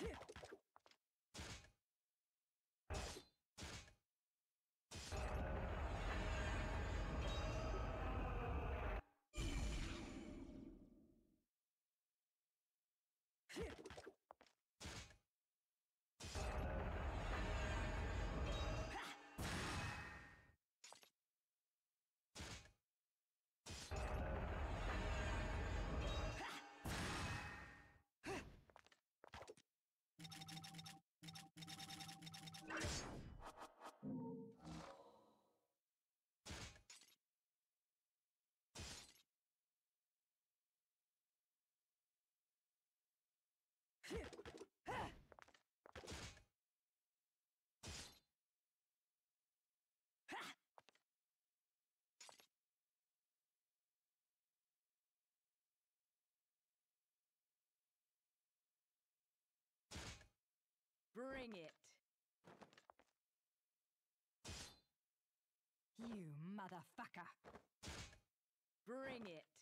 Yeah. Bring it! You motherfucker! Bring it!